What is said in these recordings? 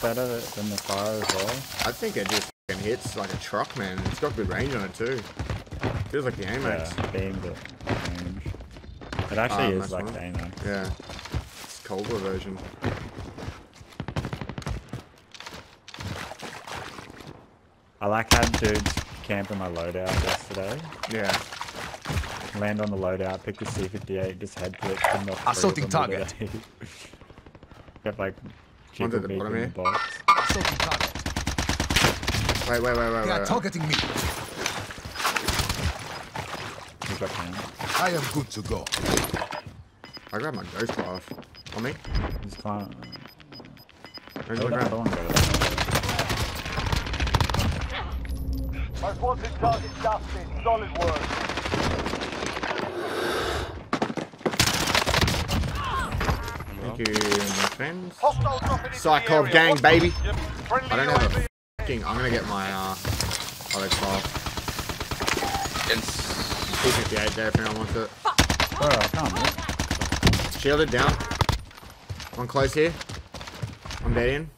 Is better than the FARA as well. I think it just hits like a truck, man. It's got good range on it too. Feels like the AMAX. Yeah, beam range. It actually Ah, is nice like one. the AMAX. Yeah. It's Cobra version. I like how dudes camp in my loadout yesterday. Yeah. Land on the loadout, pick the C58, just head to it, Assaulting target. Got like One's at jiggle the bottom in the here. box. Assaulting. Wait, wait, wait, wait, They are wait. targeting me. He's got hand. I am good to go. I grabbed my ghost off. On me? He's fine. Where's oh, Where the grab? other one go? Most wanted target dusted. Solid work. You, my friends. Hostile Psychov gang, baby. Yep. I don't have UAV. a fucking. I'm gonna get my uh. Alex off. C58 there if anyone wants it. Bro, I can't move. Shielded down. One close here. I'm dead in.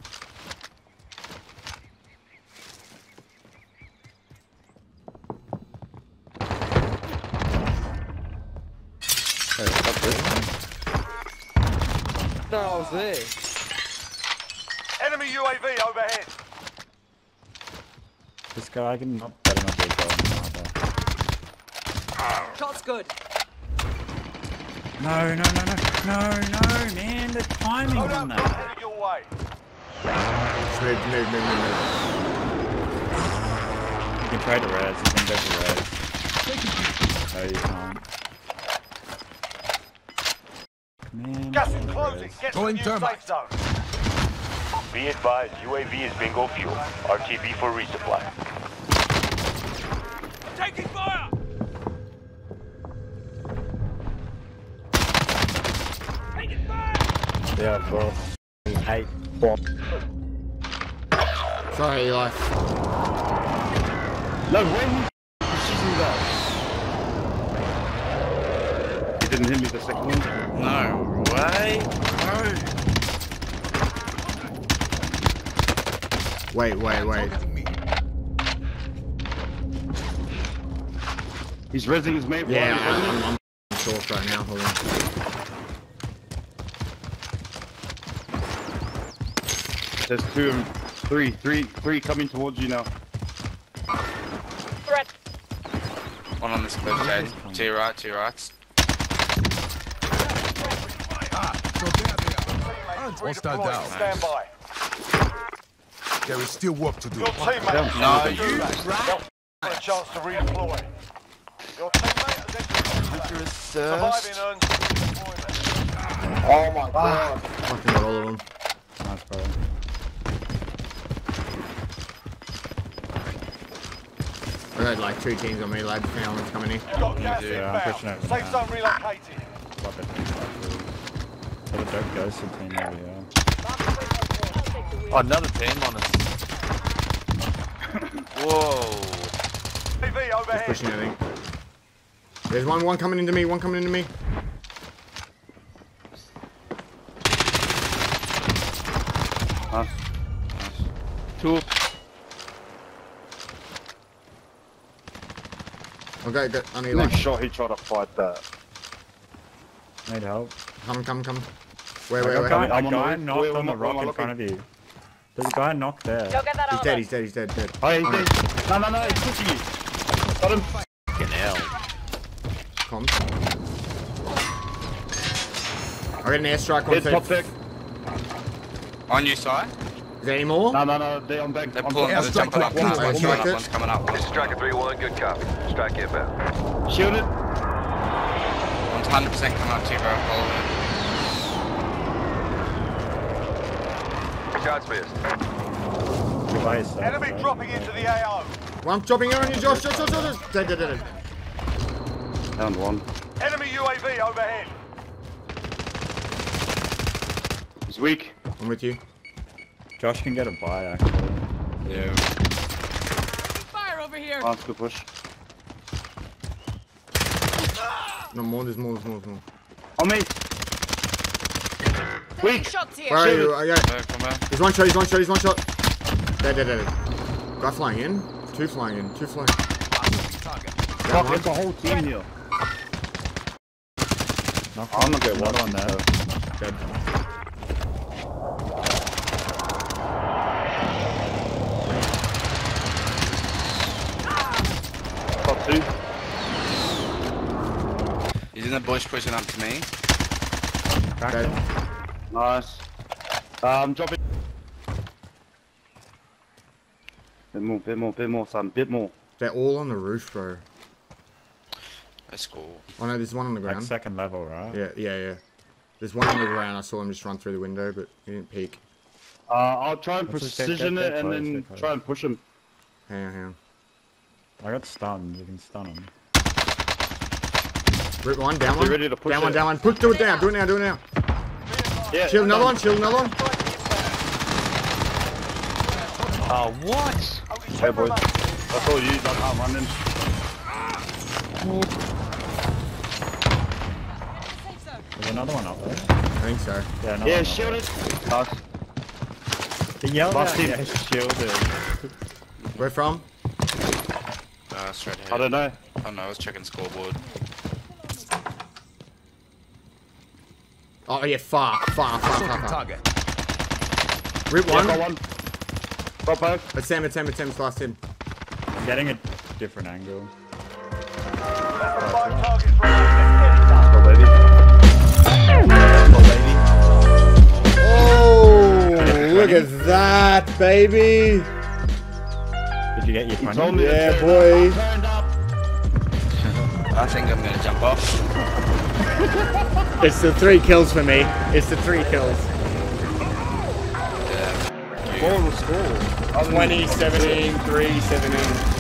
Hey, stop this. I was there. Enemy UAV overhead. This guy I can not better not be a golden. Shot's good. No, no, no, no, no, no, man, the timing Load on up that. your way. Move, move, move, move, move. You can try to res, you can go for res. No, you can't. Man, Gas is closing. res. Get to the new safe zone. Be advised, UAV is bingo fuel. RTB for resupply. Taking fire. Taking fire! Yeah, bro. Eight. Four. Sorry, Eli. No, when shooting that? He didn't hit me the second one. No way. Wait, wait, wait. He's resing his mate. Yeah, while he's I'm, I'm, I'm short right now. Hold on. There's two, and three, three, three coming towards you now. Threat. One on this cliff, Jade. Two right, two rights. Ah, so there they are. Teammates Hostile redeployed. down. Stand by. There is still work to do. Your teammate. No, you you got a chance to redeploy. Your teammate has entered the Surviving earns redeployment. Oh my god. Ah. Fucking got all of them. Nice, bro. I got like two teams on me, lads. If anyone's coming in. You've got gas do. Yeah, I'm pushing inbound. over Safe now. zone relocated. Love it. So the dope ghosted team over here. Oh, another team on us. Whoa. UAV Just overhead. pushing, I think. There's one, one coming into me. One coming into me. Nice. Two. Okay, good. I need like. Next shot, he tried to fight that. Need help. Come, come, come. Wait, A wait, wait. guy, I'm a on the guy roof. knocked Wait, on where the am I- rock in front of you. There's a guy knocked there. Go get that He's dead, he's dead, he's dead, dead. Oh, he's dead. No, no, no, he's pushing you. Got him. Fucking hell. Comms. I got an airstrike on top deck. On your side? Is there any more? No, no, no, they're on back. They're pulling, back. they're Airstrike jumping up. complete. One's coming up, Airstrike one's coming up. This is Striker 3-1, good copy. Strike inbound. Shielded. One's 100% coming up to you, bro. Follow it. Shots missed. By yourself, Enemy bro. dropping into the AO. Well, I'm dropping on you, Josh, Josh, Josh, Josh. Dead, dead, dead, dead. Down one. Enemy UAV overhead. He's weak. I'm with you. Josh can get a buy actually. Yeah. Fire over here. Nice, good push. No more, there's more, there's more, there's more. On me. Taking shots. Where are you? Okay. Uh, come. He's one shot, he's one shot, he's one shot. Dead, dead, dead. Guy flying in. Two flying in. Two flying. Target. Fuck, there's a whole team here. Knock I'm not getting one one on there. Dead. Top two. He's in the bush pushing up to me. Cracked Dead. him. Nice. Um, drop it. Bit more, bit more, bit more, son. Bit more. They're all on the roof, bro. That's cool. go. Oh no, there's one on the Like ground. second level, right? Yeah, yeah, yeah. There's one on the ground. I saw him just run through the window, but he didn't peek. Uh, I'll try and Let's just get- precision get- it and close, then try and push him. Hang on, hang on. I got stunned. You can stun him. Rip one, down one. ready to push down one, down one. Push, do it down, do it now, do it now. Yeah. Shield another one, shield another one. Oh, what? Hey, boys. That's all you. I can't run in. There's another one up there. I think so. Yeah, another Yeah, one up shield there. it. Nice. He yelled Last out, team. yeah, shielded. Where from? Uh, straight ahead. I don't know. Oh no, I was checking scoreboard. Oh yeah, far, far, far, far, far. target. Rip one. got one. Got both. It's Sam, it's Sam, it's Sam, it's last him. I'm getting a different angle. Less than five targets remaining. Get it done. Go, baby. Oh, look at that, baby. Did you get your He 20? told me Yeah, boy. up, turned up. I think I'm gonna jump off. It's the three kills for me. It's the three kills. Yeah. Score? 20, 17, 3, 17.